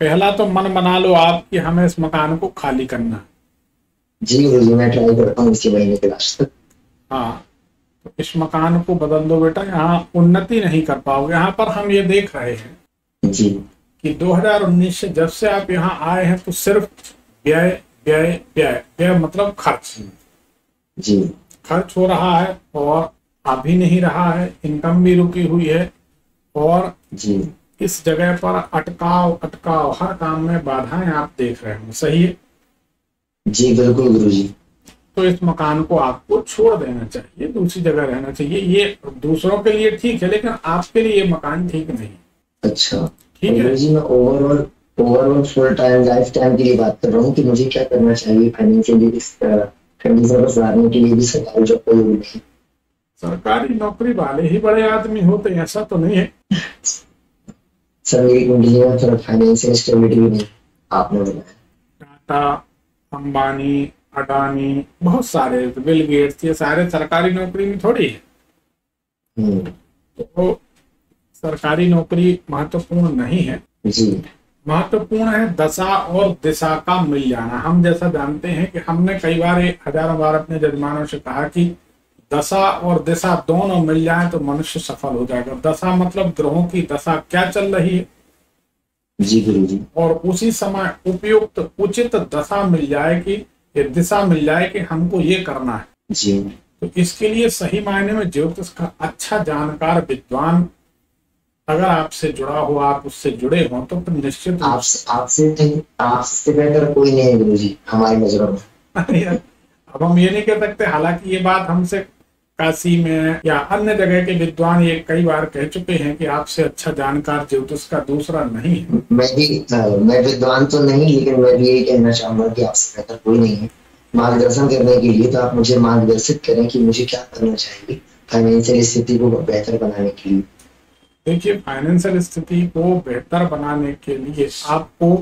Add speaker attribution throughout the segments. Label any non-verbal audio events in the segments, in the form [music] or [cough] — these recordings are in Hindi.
Speaker 1: पहला तो मन बना लो आप कि हमें इस मकान को खाली करना है।
Speaker 2: जी जी मैं ट्राई करता हूँ इसी महीने के लास्ट तक
Speaker 1: हाँ तो इस मकान को बदल दो बेटा यहाँ उन्नति नहीं कर पाओगे। यहाँ पर हम ये देख रहे हैं
Speaker 2: जी।
Speaker 1: कि 2019 से जब से आप यहाँ आए हैं तो सिर्फ़ व्यय व्यय व्यय व्यय मतलब खर्च।
Speaker 2: जी।
Speaker 1: खर्च हो रहा है और आ भी नहीं रहा है इनकम भी रुकी हुई है और
Speaker 2: जी।
Speaker 1: इस जगह पर अटकाव अटकाव हर काम में बाधाएँ आप देख रहे हो सही है?
Speaker 2: जी बिल्कुल गुरु जी
Speaker 1: तो इस मकान को आपको छोड़ देना चाहिए दूसरी जगह रहना चाहिए। ये दूसरों के लिए ठीक है लेकिन आपके लिए ये मकान ठीक नहीं
Speaker 2: अच्छा।
Speaker 1: ठीक है?
Speaker 2: जी मैं overall overall full time lifetime के लिए बात कर रहा हूँ कि मुझे क्या करना चाहिए फाइनेंशियली इस कंडीशन को सुधारने के लिए भी सरकारी जॉब कोई नहीं
Speaker 1: सरकारी नौकरी वाले ही बड़े आदमी होते हैं ऐसा तो नहीं है। [laughs]
Speaker 2: सर मेरी कुंडली में थोड़ा फाइनेंशियल स्टेबिलिटी भी नहीं आपने बताया
Speaker 1: टाटा अंबानी अडानी बहुत सारे बिल गेट्स ये सारे सरकारी नौकरी में थोड़ी है।
Speaker 2: हम्म,
Speaker 1: तो सरकारी नौकरी महत्वपूर्ण नहीं है।
Speaker 2: जी।
Speaker 1: महत्वपूर्ण है दशा और दिशा का मिल जाना। हम जैसा जानते हैं कि हमने कई बार एक हज़ारों बार अपने जजमानों से कहा कि दशा और दिशा दोनों मिल जाए तो मनुष्य सफल हो जाएगा। दशा मतलब ग्रहों की दशा क्या चल रही है?
Speaker 2: जी गुरु जी।
Speaker 1: और उसी समय उपयुक्त उचित दशा मिल जाए कि ये दिशा मिल जाए कि हमको ये करना है।
Speaker 2: जी।
Speaker 1: तो इसके लिए सही मायने में ज्योतिष का अच्छा जानकार विद्वान अगर आपसे जुड़ा हो आप उससे जुड़े हो तो फिर निश्चित
Speaker 2: आप आपसे आपसे बेहतर कोई नहीं है गुरु जी हमारी नज़रों में। [laughs]
Speaker 1: अब हम ये नहीं कह सकते हालाँकि ये बात हमसे काशी में या अन्य जगह के विद्वान ये कई बार कह चुके हैं कि आपसे अच्छा जानकार ज्योतिष का दूसरा नहीं है।
Speaker 2: मैं भी मैं विद्वान तो नहीं लेकिन मैं भी यही कहना चाहूँगा कि आपसे बेहतर कोई नहीं है। मार्गदर्शन करने के लिए तो आप मुझे मार्गदर्शित करें कि मुझे क्या करना चाहिए फाइनेंशियल स्थिति को बेहतर बनाने के लिए।
Speaker 1: देखिए फाइनेंशियल स्थिति को बेहतर बनाने के लिए आपको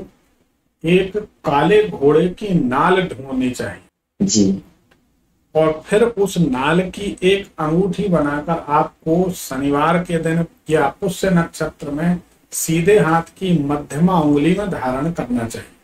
Speaker 1: एक काले घोड़े की नाल ढूंढनी चाहिए।
Speaker 2: जी।
Speaker 1: और फिर उस नाल की एक अंगूठी बनाकर आपको शनिवार के दिन या पुष्य नक्षत्र में सीधे हाथ की मध्यमा उंगली में धारण करना चाहिए।